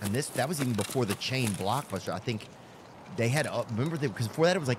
And this that was even before the chain blockbuster. I think they had uh, remember they because before that it was like